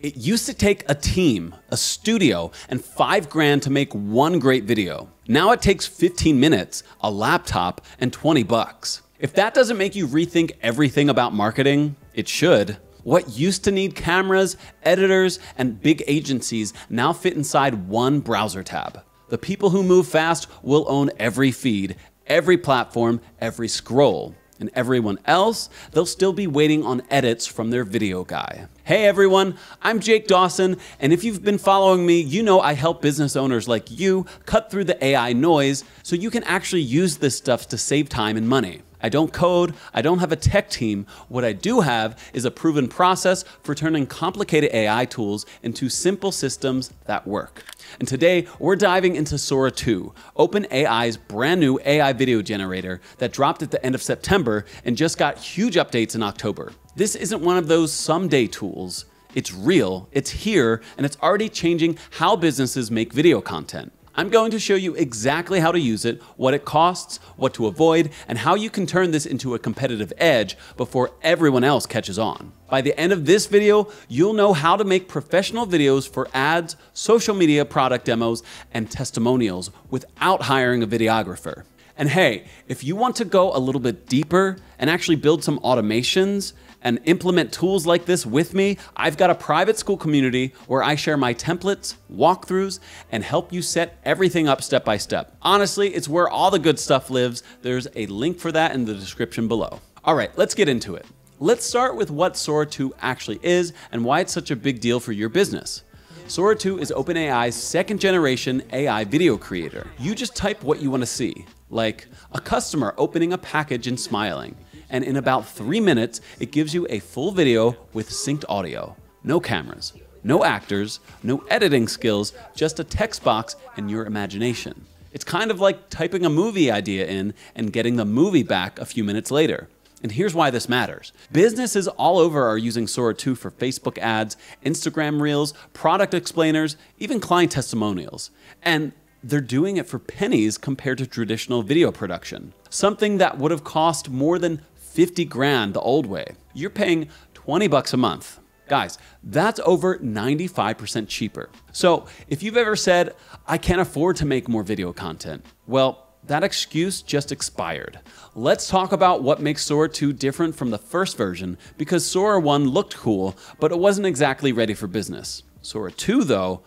It used to take a team, a studio, and five grand to make one great video. Now it takes 15 minutes, a laptop, and 20 bucks. If that doesn't make you rethink everything about marketing, it should. What used to need cameras, editors, and big agencies now fit inside one browser tab. The people who move fast will own every feed, every platform, every scroll and everyone else, they'll still be waiting on edits from their video guy. Hey everyone, I'm Jake Dawson, and if you've been following me, you know I help business owners like you cut through the AI noise so you can actually use this stuff to save time and money. I don't code, I don't have a tech team. What I do have is a proven process for turning complicated AI tools into simple systems that work. And today, we're diving into Sora 2, OpenAI's brand new AI video generator that dropped at the end of September and just got huge updates in October. This isn't one of those someday tools. It's real, it's here, and it's already changing how businesses make video content. I'm going to show you exactly how to use it, what it costs, what to avoid, and how you can turn this into a competitive edge before everyone else catches on. By the end of this video, you'll know how to make professional videos for ads, social media product demos, and testimonials without hiring a videographer. And hey, if you want to go a little bit deeper and actually build some automations and implement tools like this with me, I've got a private Skool community where I share my templates, walkthroughs, and help you set everything up step by step. Honestly, it's where all the good stuff lives. There's a link for that in the description below. All right, let's get into it. Let's start with what Sora 2 actually is and why it's such a big deal for your business. Sora 2 is OpenAI's second generation AI video creator. You just type what you want to see, like a customer opening a package and smiling and in about three minutes, it gives you a full video with synced audio. No cameras, no actors, no editing skills, just a text box and your imagination. It's kind of like typing a movie idea in and getting the movie back a few minutes later. And here's why this matters. Businesses all over are using Sora 2 for Facebook ads, Instagram reels, product explainers, even client testimonials. And they're doing it for pennies compared to traditional video production. Something that would have cost more than 50 grand the old way. You're paying 20 bucks a month. Guys, that's over 95% cheaper. So if you've ever said, I can't afford to make more video content, well, that excuse just expired. Let's talk about what makes Sora 2 different from the first version because Sora 1 looked cool, but it wasn't exactly ready for business. Sora 2, though,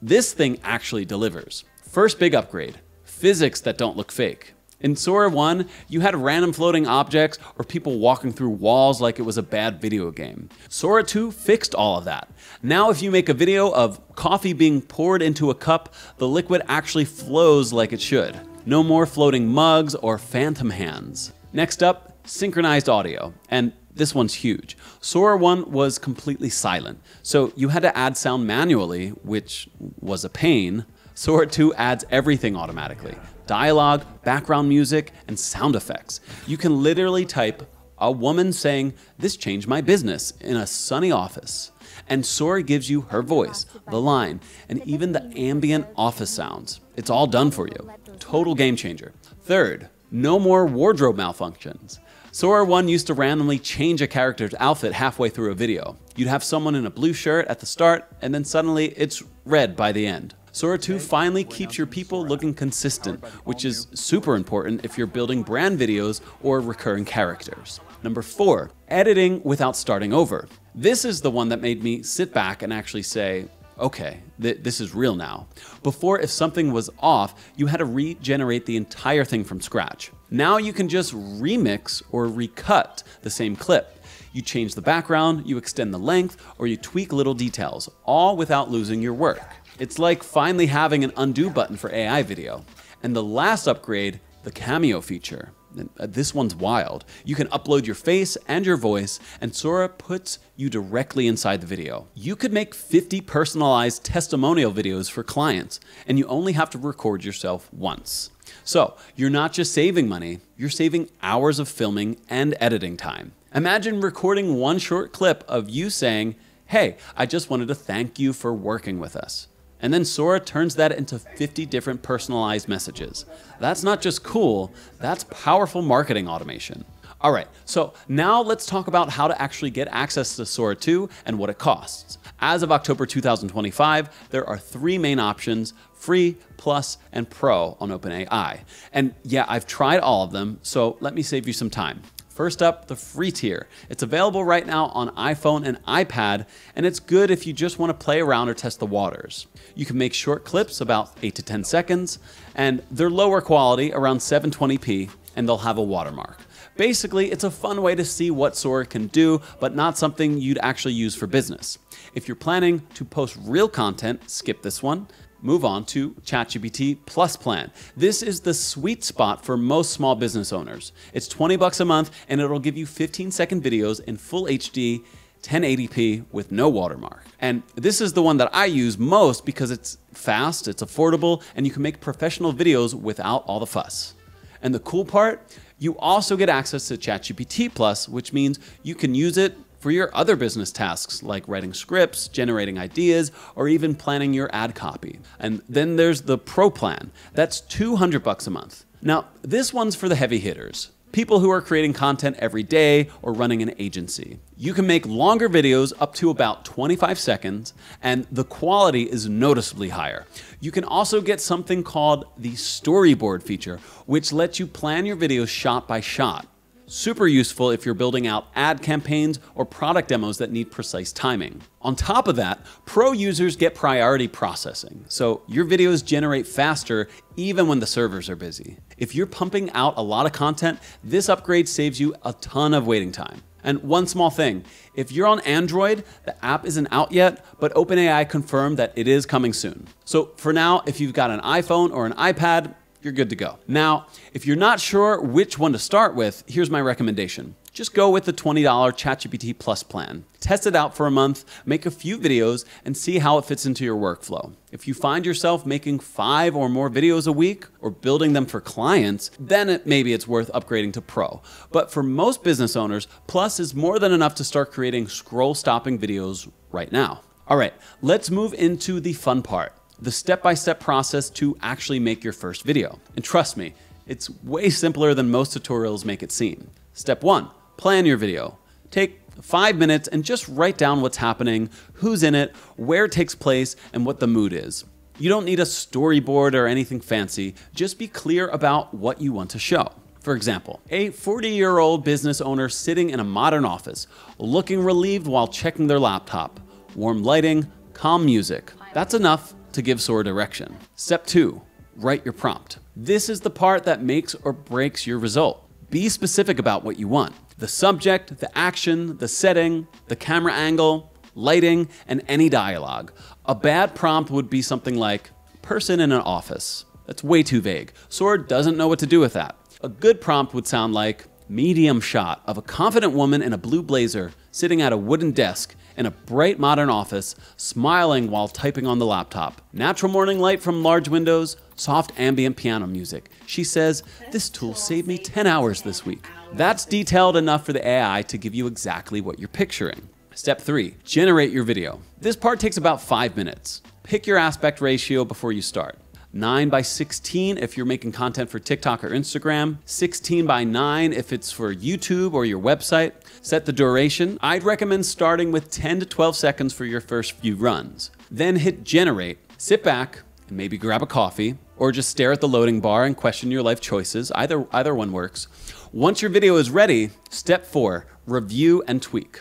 this thing actually delivers. First big upgrade physics that don't look fake. In Sora 1, you had random floating objects or people walking through walls like it was a bad video game. Sora 2 fixed all of that. Now if you make a video of coffee being poured into a cup, the liquid actually flows like it should. No more floating mugs or phantom hands. Next up, synchronized audio. And this one's huge. Sora 1 was completely silent, so you had to add sound manually, which was a pain. Sora 2 adds everything automatically dialogue, background music, and sound effects. You can literally type a woman saying, This changed my business in a sunny office. And Sora gives you her voice, the line, and even the ambient office sounds. It's all done for you. Total game changer. Third, no more wardrobe malfunctions. Sora 1 used to randomly change a character's outfit halfway through a video. You'd have someone in a blue shirt at the start, and then suddenly it's red by the end. Sora 2 finally keeps your people looking consistent, which is super important if you're building brand videos or recurring characters. Number 4, editing without starting over. This is the one that made me sit back and actually say, okay, th this is real now. Before, if something was off, you had to regenerate the entire thing from scratch. Now you can just remix or recut the same clip. You change the background, you extend the length, or you tweak little details, all without losing your work. It's like finally having an undo button for AI video. And the last upgrade, the cameo feature. Uh, this one's wild. You can upload your face and your voice, and Sora puts you directly inside the video. You could make 50 personalized testimonial videos for clients, and you only have to record yourself once. So, you're not just saving money, you're saving hours of filming and editing time. Imagine recording one short clip of you saying, Hey, I just wanted to thank you for working with us. And then Sora turns that into 50 different personalized messages. That's not just cool, that's powerful marketing automation. All right, so now let's talk about how to actually get access to Sora 2 and what it costs. As of October 2025, there are three main options free, plus, and pro on OpenAI. And yeah, I've tried all of them, so let me save you some time. First up, the free tier. It's available right now on iPhone and iPad, and it's good if you just want to play around or test the waters. You can make short clips about 8 to 10 seconds, and they're lower quality, around 720p, and they'll have a watermark. Basically, it's a fun way to see what Sora can do, but not something you'd actually use for business. If you're planning to post real content, skip this one move on to ChatGPT Plus plan. This is the sweet spot for most small business owners. It's 20 bucks a month and it'll give you 15 second videos in full HD 1080p with no watermark. And this is the one that I use most because it's fast, it's affordable, and you can make professional videos without all the fuss. And the cool part, you also get access to ChatGPT Plus, which means you can use it for your other business tasks like writing scripts, generating ideas, or even planning your ad copy. And then there's the Pro plan. That's 200 bucks a month. Now, this one's for the heavy hitters. People who are creating content every day or running an agency. You can make longer videos up to about 25 seconds, and the quality is noticeably higher. You can also get something called the storyboard feature, which lets you plan your videos shot by shot. Super useful if you're building out ad campaigns or product demos that need precise timing. On top of that, pro users get priority processing, so your videos generate faster even when the servers are busy. If you're pumping out a lot of content, this upgrade saves you a ton of waiting time. And one small thing, if you're on Android, the app isn't out yet, but OpenAI confirmed that it is coming soon. So for now, if you've got an iPhone or an iPad, you're good to go. Now, if you're not sure which one to start with, here's my recommendation. Just go with the $20 ChatGPT Plus plan. Test it out for a month, make a few videos, and see how it fits into your workflow. If you find yourself making five or more videos a week or building them for clients, then it, maybe it's worth upgrading to Pro. But for most business owners, Plus is more than enough to start creating scroll stopping videos right now. All right, let's move into the fun part the step by step process to actually make your first video. And trust me, it's way simpler than most tutorials make it seem. Step one, plan your video. Take five minutes and just write down what's happening, who's in it, where it takes place, and what the mood is. You don't need a storyboard or anything fancy, just be clear about what you want to show. For example, a 40 year old business owner sitting in a modern office, looking relieved while checking their laptop. Warm lighting, calm music. That's enough to give Sora direction. Step two, write your prompt. This is the part that makes or breaks your result. Be specific about what you want. The subject, the action, the setting, the camera angle, lighting, and any dialogue. A bad prompt would be something like, person in an office. That's way too vague. Sora doesn't know what to do with that. A good prompt would sound like, medium shot of a confident woman in a blue blazer sitting at a wooden desk in a bright modern office, smiling while typing on the laptop. Natural morning light from large windows, soft ambient piano music. She says, This tool saved me 10 hours this week. That's detailed enough for the AI to give you exactly what you're picturing. Step 3 Generate your video. This part takes about 5 minutes. Pick your aspect ratio before you start. 9 by 16 if you're making content for TikTok or Instagram, 16 by 9 if it's for YouTube or your website. Set the duration. I'd recommend starting with 10 to 12 seconds for your first few runs. Then hit generate, sit back, and maybe grab a coffee, or just stare at the loading bar and question your life choices. Either, either one works. Once your video is ready, step four, review and tweak.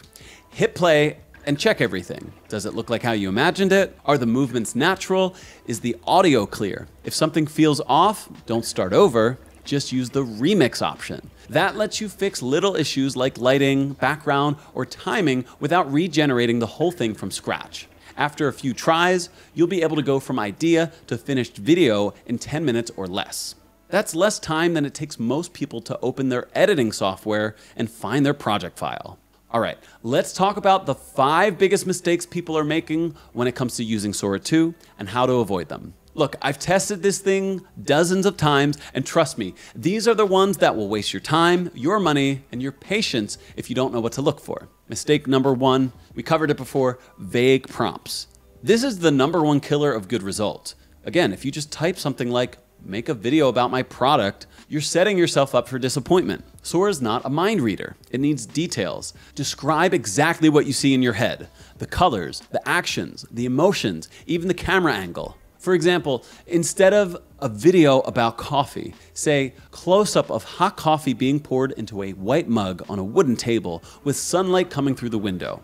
Hit play and check everything. Does it look like how you imagined it? Are the movements natural? Is the audio clear? If something feels off, don't start over, just use the remix option. That lets you fix little issues like lighting, background, or timing without regenerating the whole thing from scratch. After a few tries, you'll be able to go from idea to finished video in 10 minutes or less. That's less time than it takes most people to open their editing software and find their project file. All right, let's talk about the five biggest mistakes people are making when it comes to using Sora 2 and how to avoid them. Look, I've tested this thing dozens of times, and trust me, these are the ones that will waste your time, your money, and your patience if you don't know what to look for. Mistake number one, we covered it before vague prompts. This is the number one killer of good results. Again, if you just type something like make a video about my product, you're setting yourself up for disappointment. Sora is not a mind reader. It needs details. Describe exactly what you see in your head the colors, the actions, the emotions, even the camera angle. For example, instead of a video about coffee, say close up of hot coffee being poured into a white mug on a wooden table with sunlight coming through the window.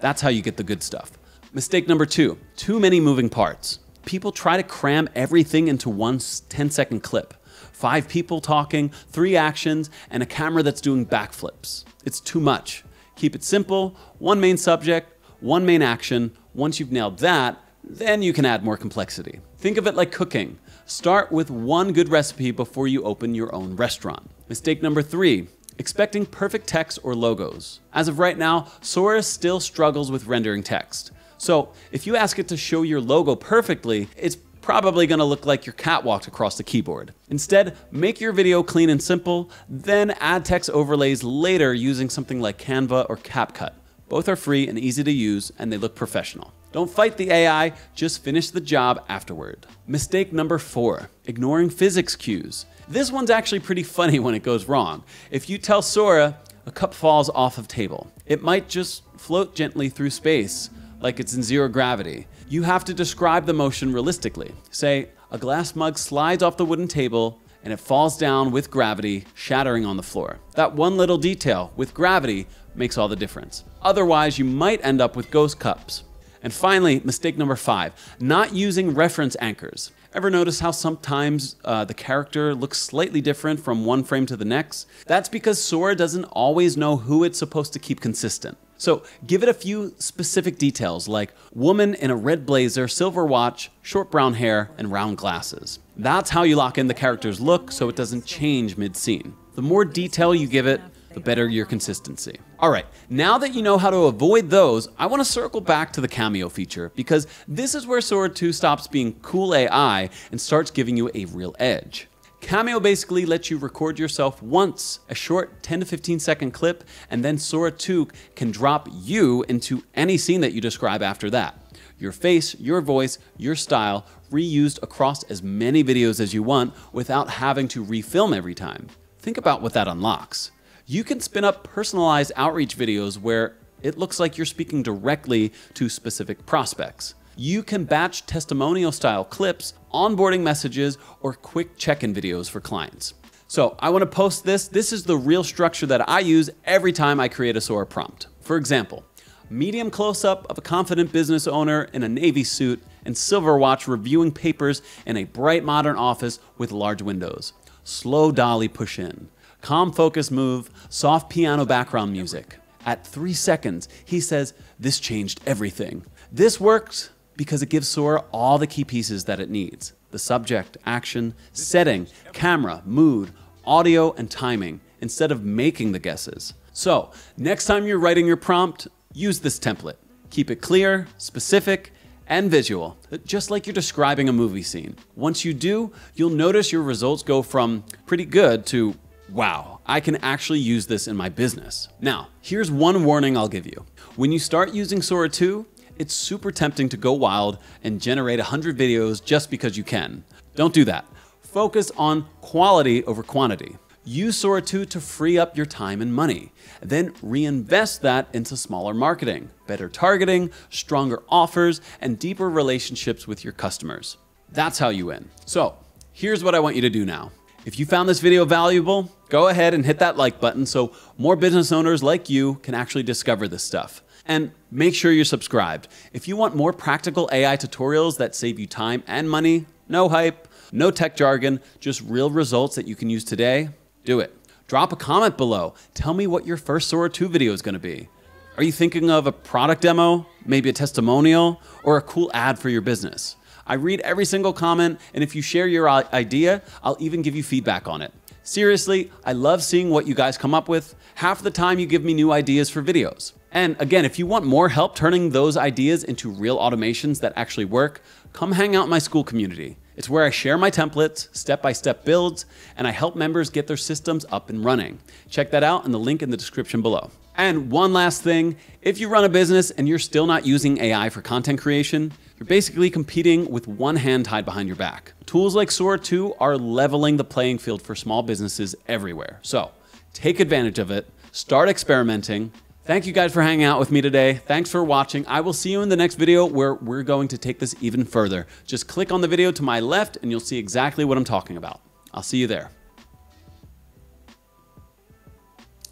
That's how you get the good stuff. Mistake number two too many moving parts. People try to cram everything into one 10 second clip. Five people talking, three actions, and a camera that's doing backflips. It's too much. Keep it simple one main subject, one main action. Once you've nailed that, then you can add more complexity. Think of it like cooking. Start with one good recipe before you open your own restaurant. Mistake number three expecting perfect text or logos. As of right now, Sora still struggles with rendering text. So if you ask it to show your logo perfectly, it's probably gonna look like your cat walked across the keyboard. Instead, make your video clean and simple, then add text overlays later using something like Canva or CapCut. Both are free and easy to use, and they look professional. Don't fight the AI, just finish the job afterward. Mistake number four, ignoring physics cues. This one's actually pretty funny when it goes wrong. If you tell Sora a cup falls off of table, it might just float gently through space like it's in zero gravity. You have to describe the motion realistically. Say, a glass mug slides off the wooden table and it falls down with gravity, shattering on the floor. That one little detail with gravity makes all the difference. Otherwise, you might end up with ghost cups. And finally, mistake number five, not using reference anchors. Ever notice how sometimes uh, the character looks slightly different from one frame to the next? That's because Sora doesn't always know who it's supposed to keep consistent. So give it a few specific details like woman in a red blazer, silver watch, short brown hair, and round glasses. That's how you lock in the character's look so it doesn't change mid scene. The more detail you give it, the better your consistency. All right, now that you know how to avoid those, I want to circle back to the cameo feature because this is where Sora 2 stops being cool AI and starts giving you a real edge. Cameo basically lets you record yourself once, a short 10 to 15 second clip, and then Sora 2 can drop you into any scene that you describe after that. Your face, your voice, your style, reused across as many videos as you want without having to refilm every time. Think about what that unlocks. You can spin up personalized outreach videos where it looks like you're speaking directly to specific prospects you can batch testimonial style clips, onboarding messages, or quick check in videos for clients. So I want to post this. This is the real structure that I use every time I create a Sora prompt. For example, medium close up of a confident business owner in a navy suit and silver watch reviewing papers in a bright modern office with large windows. Slow dolly push in. Calm focus move, soft piano background music. At three seconds, he says, This changed everything. This works because it gives Sora all the key pieces that it needs the subject, action, setting, camera, mood, audio, and timing instead of making the guesses. So, next time you're writing your prompt, use this template. Keep it clear, specific, and visual, just like you're describing a movie scene. Once you do, you'll notice your results go from pretty good to wow, I can actually use this in my business. Now, here's one warning I'll give you. When you start using Sora 2, it's super tempting to go wild and generate 100 videos just because you can. Don't do that. Focus on quality over quantity. Use Sora 2 to free up your time and money. Then reinvest that into smaller marketing, better targeting, stronger offers, and deeper relationships with your customers. That's how you win. So here's what I want you to do now. If you found this video valuable, go ahead and hit that like button so more business owners like you can actually discover this stuff. And make sure you're subscribed. If you want more practical AI tutorials that save you time and money, no hype, no tech jargon, just real results that you can use today, do it. Drop a comment below. Tell me what your first Sora 2 video is going to be. Are you thinking of a product demo, maybe a testimonial, or a cool ad for your business? I read every single comment, and if you share your idea, I'll even give you feedback on it. Seriously, I love seeing what you guys come up with. Half the time, you give me new ideas for videos. And again, if you want more help turning those ideas into real automations that actually work, come hang out in my Skool community. It's where I share my templates, step-by-step -step builds, and I help members get their systems up and running. Check that out in the link in the description below. And one last thing, if you run a business and you're still not using AI for content creation, You're basically competing with one hand tied behind your back. Tools like Sora 2 are leveling the playing field for small businesses everywhere. So take advantage of it, start experimenting. Thank you guys for hanging out with me today. Thanks for watching. I will see you in the next video where we're going to take this even further. Just click on the video to my left and you'll see exactly what I'm talking about. I'll see you there.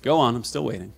Go on, I'm still waiting.